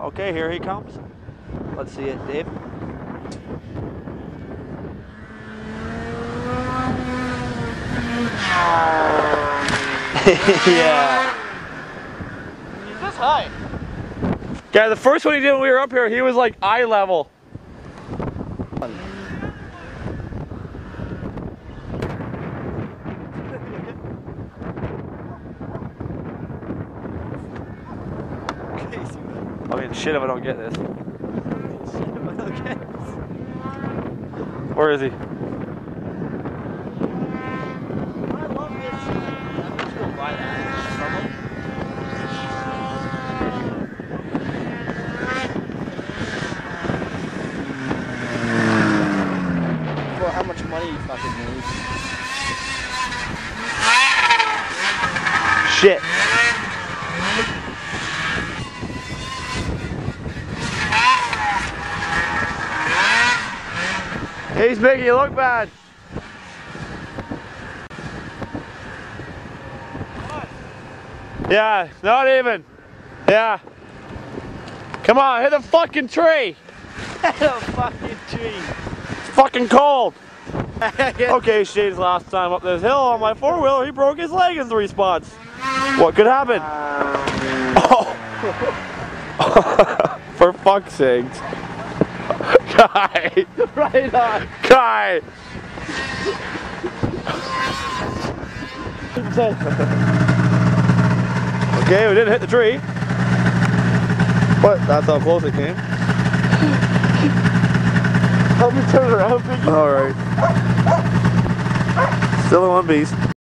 Okay, here he comes. Let's see it, Dave. yeah. He's this high. Yeah, the first one he did when we were up here, he was like eye level. I mean, shit if I don't get this. Where is he? I love this. I'm just gonna buy that. For how much money you fucking need. Shit. He's making you look bad. Yeah, not even. Yeah. Come on, hit the fucking tree. Hit a fucking tree. It's fucking cold. Okay, Shane's last time up this hill on my four wheeler, he broke his leg in three spots. What could happen? Oh. For fuck's sakes. Guy. right on. Guy. okay, we didn't hit the tree. But that's how close it came. Help me turn around. Alright. Still in one piece.